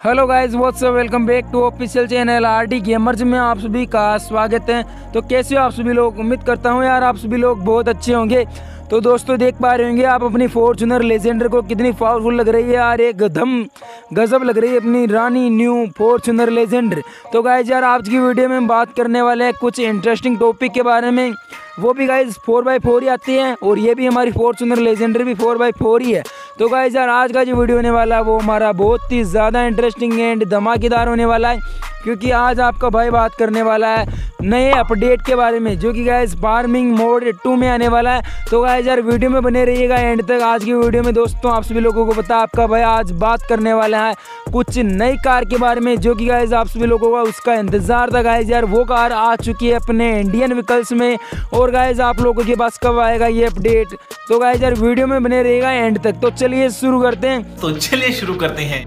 Hello guys what's up welcome back to official channel R D gamers में आप सभी का स्वागत है। तो कैसे हो आप सभी लोग? उम्मीद करता हूँ यार आप सभी लोग बहुत अच्छे होंगे। तो दोस्तों, देख पा रहे होंगे आप अपनी फॉर्चुनर लेजेंडर को कितनी पावरफुल लग रही है यार। एक गधम गजब लग रही है अपनी रानी न्यू फॉर्चुनर लेजेंडर तो गाइज़ यार आज की वीडियो में हम बात करने वाले हैं कुछ इंटरेस्टिंग टॉपिक के बारे में। वो भी गाइज़ फोर बाई फोर ही आती है और ये भी हमारी फॉर्चुनर लेजेंडर भी फोर बाई फोर ही है। तो गाइज़ यार, आज का जो वीडियो होने वाला है, वो हमारा बहुत ही ज़्यादा इंटरेस्टिंग एंड धमाकेदार होने वाला है, क्योंकि आज आपका भाई बात करने वाला है। नए अपडेट के बारे में, जो कि गाइज़ फ़ार्मिंग मोड टू में आने वाला है। तो गाइज़ यार वीडियो में बने रहिएगा एंड तक। आज की वीडियो में दोस्तों, आप सभी लोगों को पता आपका भाई आज बात करने वाला है कुछ नई कार के बारे में, जो कि गाइज़ आप सभी लोगों का उसका इंतज़ार था। गाइज़ यार वो कार आ चुकी है अपने इंडियन व्हीकल्स में और गाइज़ आप लोगों के पास कब आएगा ये अपडेट तो गाइज़ यार वीडियो में बने रहेगा एंड तक। तो चलिए शुरू करते हैं। तो चलिए शुरू करते हैं।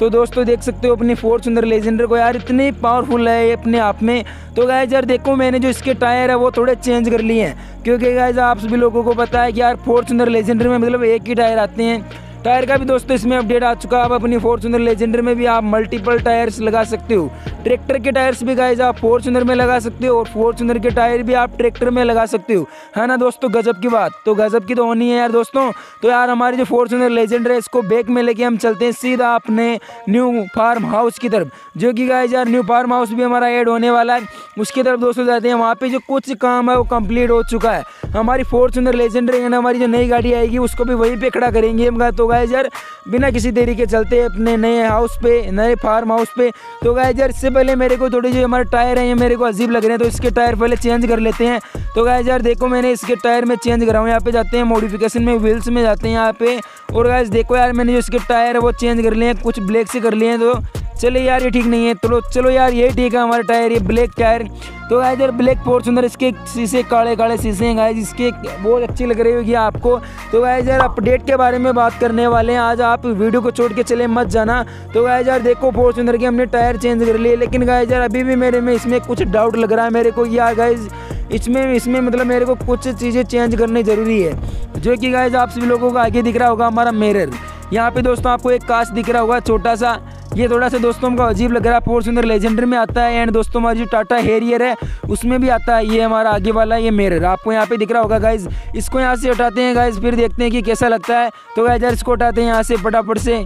तो दोस्तों, देख सकते हो अपनी फॉर्चुनर लेजेंडर को यार इतनी पावरफुल है अपने आप में। तो गाय यार देखो, मैंने जो इसके टायर है, वो थोड़े चेंज कर लिए हैं। क्योंकि गाय आप सभी लोगों को पता है कि यार फॉर्चुनर लेजेंडर में मतलब एक ही टायर आते हैं। टायर का भी दोस्तों इसमें अपडेट आ चुका है। आप अपनी फॉर्चुनर लेजेंडर में भी आप मल्टीपल टायर्स लगा सकते हो। ट्रैक्टर के टायर्स भी गाइज़ आप फॉर्चुनर में लगा सकते हो और फॉर्चुनर के टायर भी आप ट्रैक्टर में लगा सकते हो। है ना दोस्तों? गजब की बात। तो गजब की तो होनी है यार दोस्तों। तो यार हमारी जो फॉर्चुनर लेजेंडर है, इसको बैक में लेके हम चलते हैं सीधा अपने न्यू फार्म हाउस की तरफ़। जो कि गाइज़ यार न्यू फार्म हाउस भी हमारा एड होने वाला है। उसकी तरफ़ दोस्तों जाते हैं। वहाँ पे जो कुछ काम है वो कंप्लीट हो चुका है। हमारी फॉर्चुनर लेजेंडर है हमारी जो नई गाड़ी आएगी, उसको भी वहीं पे खड़ा करेंगे हम तो गाइज़ यार, बिना किसी देरी के चलते अपने नए हाउस पे, नए फार्म हाउस पे। तो गाइज़ यार, इससे पहले मेरे को थोड़ी जो हमारे टायर हैं, ये मेरे को अजीब लग रहे हैं तो इसके टायर पहले चेंज कर लेते हैं। तो गाइज़ यार, देखो मैंने इसके टायर में चेंज कराऊँ, यहाँ पे जाते हैं मॉडिफिकेशन में व्हील्स में जाते हैं यहाँ पे। और गाइज़ देखो यार, मैंने जो इसके टायर है, वो चेंज कर लिए हैं, कुछ ब्लैक से कर लिए हैं तो चलो यार, ये ठीक नहीं है। चलो चलो यार, ये ठीक है, हमारे टायर, ये ब्लैक टायर। तो गाइज़ यार ब्लैक फॉर्चुनर इसके शीशे काले काले शीशे हैं गाइज़ इसके बहुत अच्छी लग रही होगी आपको। तो गाइज़ यार अपडेट के बारे में बात करने वाले हैं। आज आप वीडियो को छोड़ के चले मत जाना। तो गाइज़ यार, देखो फॉर्चुनर के हमने टायर चेंज कर लिए। लेकिन गाइज़ यार, अभी भी मेरे में इसमें कुछ डाउट लग रहा है मेरे को यार गाइज़ इसमें इसमें मतलब मेरे को कुछ चीज़ें चेंज करनी ज़रूरी है। जो कि गाइज़ आप सभी लोगों को आगे दिख रहा होगा हमारा मेरर यहाँ पे दोस्तों, आपको एक कांच दिख रहा होगा, छोटा सा। ये थोड़ा सा दोस्तों हमको अजीब लग रहा है। फॉर्चुनर लेजेंडर में आता है, एंड दोस्तों हमारा जो टाटा हेरियर है, उसमें भी आता है। ये हमारा आगे वाला, ये मेरर आपको यहाँ पे दिख रहा होगा गाइज़ इसको यहाँ से उठाते हैं गाइज़ फिर देखते हैं कि कैसा लगता है। तो गाइज़ यार, इसको उठाते हैं यहाँ से, फटाफट से।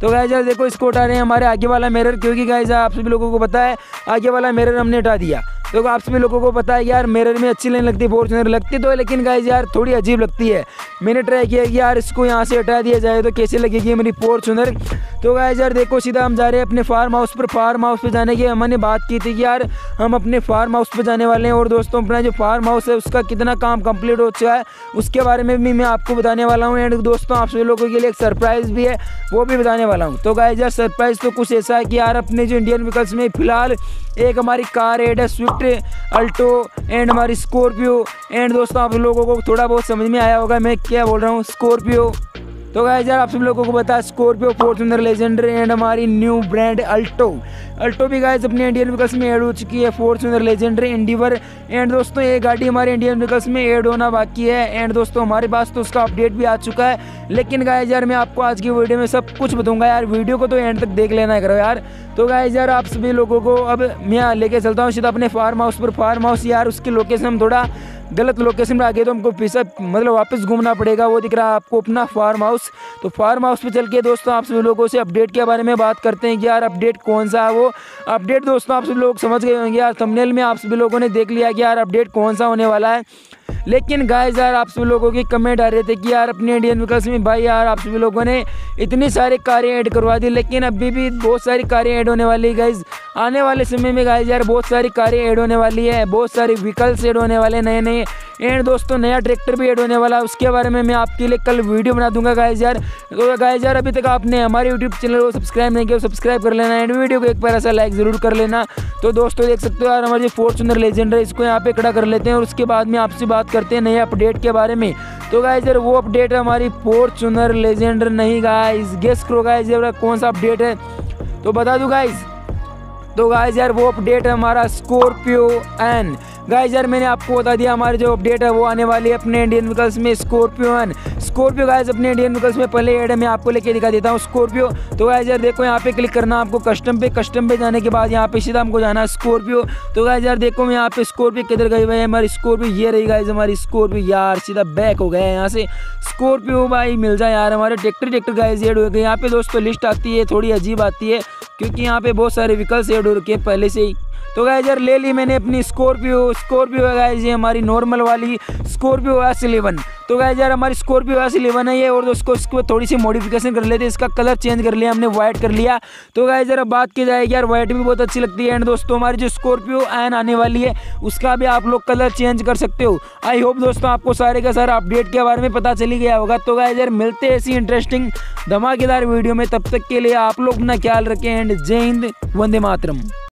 तो गाइज़ यार देखो, इसको उठा रहे हैं हमारे आगे वाला मिरर क्योंकि गाइज़ आप सभी लोगों को पता है, आगे वाला मिरर हमने उठा दिया। तो आप सभी लोगों को पता है यार मिरर में अच्छी नहीं लगती है फॉर्चुनर लगती तो है लेकिन गाइज़ यार थोड़ी अजीब लगती है। मैंने ट्राई किया कि यार इसको यहाँ से हटा दिया जाए तो कैसे लगेगी मेरी फॉर्चुनर तो गाइज़ यार देखो, सीधा हम जा रहे हैं अपने फार्म हाउस पर। फार्म हाउस पर जाने की हमने बात की थी कि यार हम अपने फार्म हाउस पर जाने वाले हैं। और दोस्तों, अपना जो फार्म हाउस है, उसका कितना काम कंप्लीट हो चुका है, उसके बारे में भी मैं आपको बताने वाला हूँ। एंड दोस्तों, आप सभी लोगों के लिए एक सरप्राइज़ भी है, वो भी बताने वाला हूँ। तो गाइज़ यार सरप्राइज़ तो कुछ ऐसा है कि यार अपने जो इंडियन व्हीकल्स में फ़िलहाल एक हमारी कार एड है स्विफ्ट अल्टो एंड हमारी स्कॉर्पियो एंड दोस्तों, आप लोगों को थोड़ा बहुत समझ में आया होगा मैं क्या बोल रहा हूँ स्कॉर्पियो तो गाइस यार, आप सब लोगों को बता स्कॉर्पियो फॉर्चुनर लेजेंडर एंड हमारी न्यू ब्रांड अल्टो अल्टो भी गाइस अपने इंडियन व्हीकल्स में ऐड हो चुकी है फॉर्चुनर लेजेंडर इंडिवर एंड दोस्तों, ये गाड़ी हमारे इंडियन व्हीकल्स में ऐड होना बाकी है। एंड दोस्तों, हमारे पास तो उसका अपडेट भी आ चुका है। लेकिन गाइस यार, मैं आपको आज की वीडियो में सब कुछ बताऊँगा यार। वीडियो को तो एंड तक देख लेना है करो यार। तो गाइस यार, आप सभी लोगों को अब मैं लेके चलता हूँ सीधा अपने फार्म हाउस पर। फार्म हाउस यार, उसकी लोकेशन हम थोड़ा गलत लोकेशन पर आ गए तो हमको पीछे मतलब वापस घूमना पड़ेगा, वो दिख रहा है आपको अपना फार्म हाउस तो फार्म हाउस पे चल के दोस्तों, आप सभी लोगों से अपडेट के बारे में बात करते हैं कि यार अपडेट कौन सा है वो। अपडेट दोस्तों, आप सभी लोग समझ गए होंगे, यार थंबनेल में आप सभी लोगों ने देख लिया कि यार अपडेट कौन सा होने वाला है। लेकिन गाइस यार आप सभी लोगों के कमेंट आ रहे थे कि यार अपने इंडियन व्हीकल्स में भाई यार आप सभी लोगों ने इतनी सारी कारें ऐड करवा दी, लेकिन अभी भी बहुत सारी कारें ऐड होने वाली है गाइज़ आने वाले समय में गाइज़ यार बहुत सारी कारें ऐड होने वाली है, बहुत सारे व्हीकल्स ऐड होने वाले नए नए एंड दोस्तों, नया ट्रैक्टर भी ऐड होने वाला है। उसके बारे में मैं आपके लिए कल वीडियो बना दूँगा गाइज़ यार। तो गाइज़ यार, अभी तक आपने हमारे यूट्यूब चैनल को सब्सक्राइब नहीं किया सब्सक्राइब कर लेना एंड वीडियो को एक बार ऐसा लाइक ज़रूर कर लेना। तो दोस्तों, देख सकते हो यार, हमारे जो फॉर्चुनर लेजेंड है, इसको यहाँ पे खड़ा कर लेते हैं और उसके बाद में आपसे बात करते हैं नए अपडेट के बारे में। तो गाइज़ यार, वो अपडेट है हमारी फॉर्चुनर लेजेंडर नहीं गाइज़ गेस करो गाइज़ यार, कौन सा अपडेट है? तो बता दूँ गाइज़ तो गाइज़ यार, वो अपडेट है हमारा स्कॉर्पियो एन गाइज़ यार, मैंने आपको बता दिया, हमारी जो अपडेट है, वो आने वाली है अपने इंडियन व्हीकल्स में स्कॉर्पियो एन स्कॉर्पियो गाइज़ अपने इंडियन व्हीकल्स में पहले एड है, मैं आपको लेके दिखा देता हूँ स्कॉर्पियो तो गाइज़ यार, देखो, यहाँ पे क्लिक करना आपको कस्टम पे कस्टम पे जाने के बाद यहाँ पे सीधा हमको जाना है स्कॉर्पियो तो गाइज़ यार, देखो यहाँ पे स्कॉर्पियो किधर गई हुई है हमारी स्कॉर्पियो ये रही गाइज़ हमारी स्कॉर्पियो यार, सीधा बैक हो गया है यहाँ से। स्कॉर्पियो भाई, मिल जाए यार, हमारे ट्रैक्टर ट्रैक्टर गाइज़ एड हो गए। यहाँ पे दोस्तों लिस्ट आती है, थोड़ी अजीब आती है, क्योंकि यहाँ पे बहुत सारे व्हीकल्स एड हो रखे हैं, पहले से ही। तो गाइज़ यार, ले ली मैंने अपनी स्कॉर्पियो स्कॉर्पियो है ये हमारी नॉर्मल वाली स्कॉर्पियो एस इलेवन तो गाइज़ यार, हमारी स्कॉर्पियो एस इलेवन है ये, और दोस्तों, इसको थोड़ी सी मॉडिफिकेशन कर लेते हैं, इसका कलर चेंज कर लिया, हमने व्हाइट कर लिया। तो गाइज़ यार बात की जाएगी, यार व्हाइट भी बहुत अच्छी लगती है एंड दोस्तों, हमारी जो स्कॉर्पियो एन आने वाली है, उसका भी आप लोग कलर चेंज कर सकते हो। आई होप दोस्तों, आपको सारे का सारा अपडेट के बारे में पता चली गया होगा। तो गाइज़ यार, मिलते ऐसी इंटरेस्टिंग धमाकेदार वीडियो में, तब तक के लिए आप लोग अपना ख्याल रखें एंड जय हिंद, वंदे मातरम।